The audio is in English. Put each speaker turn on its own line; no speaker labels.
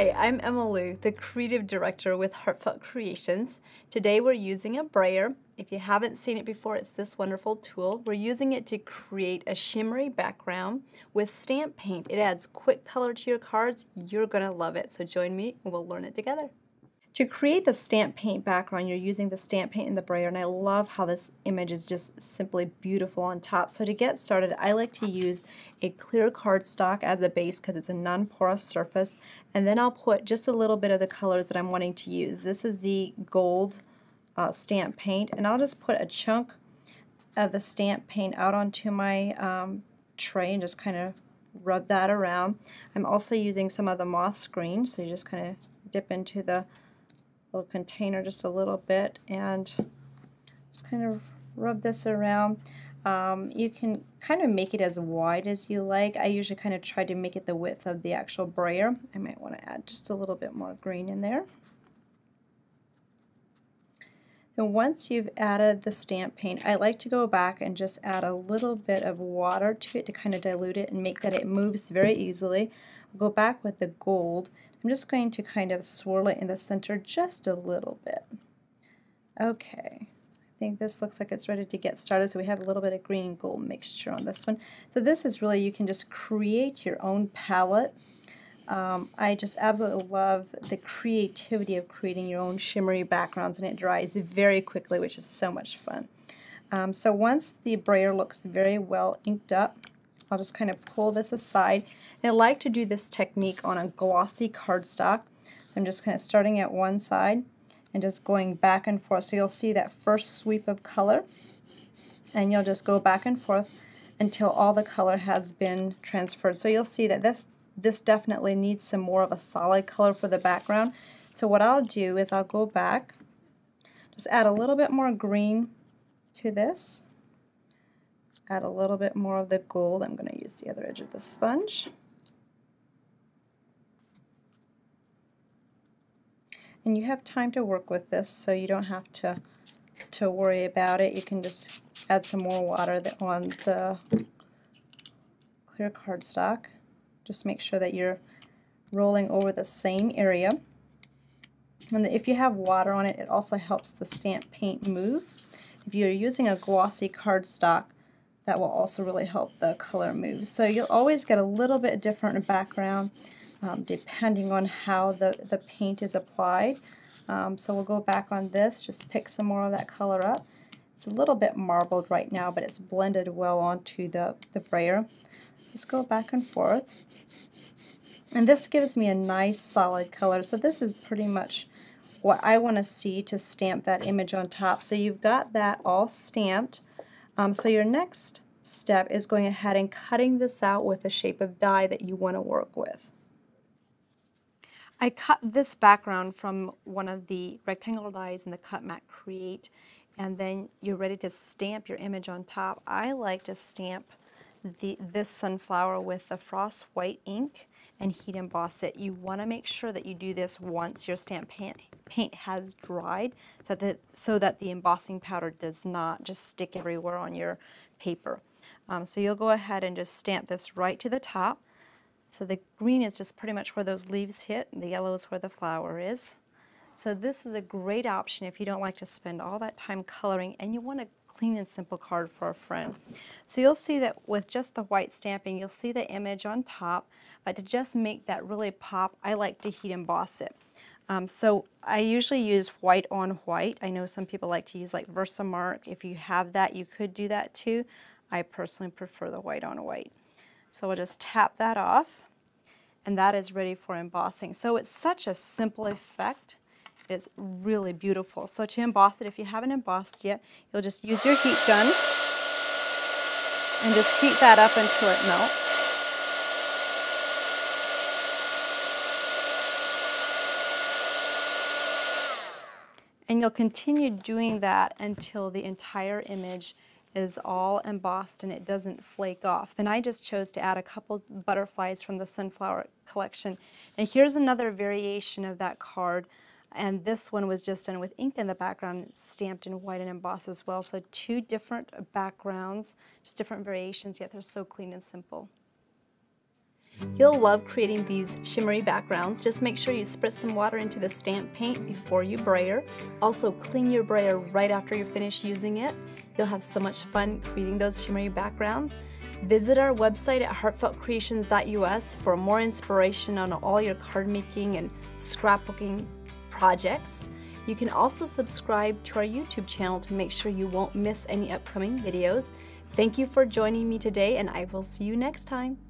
Hi, I'm Emma Lou, the creative director with Heartfelt Creations. Today we're using a brayer. If you haven't seen it before, it's this wonderful tool. We're using it to create a shimmery background with stamp paint. It adds quick color to your cards. You're going to love it. So join me and we'll learn it together. To create the stamp paint background, you're using the stamp paint in the brayer, and I love how this image is just simply beautiful on top. So to get started, I like to use a clear cardstock as a base because it's a non-porous surface, and then I'll put just a little bit of the colors that I'm wanting to use. This is the gold uh, stamp paint, and I'll just put a chunk of the stamp paint out onto my um, tray and just kind of rub that around. I'm also using some of the moss green, so you just kind of dip into the little container just a little bit and just kind of rub this around. Um, you can kind of make it as wide as you like. I usually kind of try to make it the width of the actual brayer. I might want to add just a little bit more green in there. And once you've added the stamp paint, I like to go back and just add a little bit of water to it to kind of dilute it and make that it moves very easily. I'll go back with the gold I'm just going to kind of swirl it in the center just a little bit. Okay, I think this looks like it's ready to get started. So we have a little bit of green and gold mixture on this one. So this is really, you can just create your own palette. Um, I just absolutely love the creativity of creating your own shimmery backgrounds and it dries very quickly, which is so much fun. Um, so once the brayer looks very well inked up, I'll just kind of pull this aside and I like to do this technique on a glossy cardstock. So I'm just kind of starting at one side and just going back and forth. So you'll see that first sweep of color and you'll just go back and forth until all the color has been transferred. So you'll see that this, this definitely needs some more of a solid color for the background. So what I'll do is I'll go back, just add a little bit more green to this, add a little bit more of the gold. I'm going to use the other edge of the sponge. and you have time to work with this so you don't have to to worry about it. You can just add some more water on the clear cardstock. Just make sure that you're rolling over the same area. And if you have water on it, it also helps the stamp paint move. If you're using a glossy cardstock, that will also really help the color move. So you'll always get a little bit different background um, depending on how the, the paint is applied. Um, so we'll go back on this, just pick some more of that color up. It's a little bit marbled right now, but it's blended well onto the, the brayer. Just go back and forth. And this gives me a nice solid color. So this is pretty much what I want to see to stamp that image on top. So you've got that all stamped. Um, so your next step is going ahead and cutting this out with the shape of die that you want to work with. I cut this background from one of the rectangular dies in the Cut Mat Create and then you're ready to stamp your image on top. I like to stamp the, this sunflower with the frost white ink and heat emboss it. You want to make sure that you do this once your stamp paint, paint has dried so that, so that the embossing powder does not just stick everywhere on your paper. Um, so you'll go ahead and just stamp this right to the top. So the green is just pretty much where those leaves hit, the yellow is where the flower is. So this is a great option if you don't like to spend all that time coloring and you want a clean and simple card for a friend. So you'll see that with just the white stamping, you'll see the image on top, but to just make that really pop, I like to heat emboss it. Um, so I usually use white on white. I know some people like to use like Versamark. If you have that, you could do that too. I personally prefer the white on white. So we'll just tap that off and that is ready for embossing. So it's such a simple effect. It's really beautiful. So to emboss it, if you haven't embossed yet, you'll just use your heat gun and just heat that up until it melts. And you'll continue doing that until the entire image is all embossed and it doesn't flake off. Then I just chose to add a couple butterflies from the sunflower collection. And here's another variation of that card. And this one was just done with ink in the background, stamped in white and embossed as well. So two different backgrounds, just different variations, yet they're so clean and simple.
You'll love creating these shimmery backgrounds. Just make sure you spritz some water into the stamp paint before you brayer. Also clean your brayer right after you're finished using it. You'll have so much fun creating those shimmery backgrounds. Visit our website at heartfeltcreations.us for more inspiration on all your card making and scrapbooking projects. You can also subscribe to our YouTube channel to make sure you won't miss any upcoming videos. Thank you for joining me today, and I will see you next time.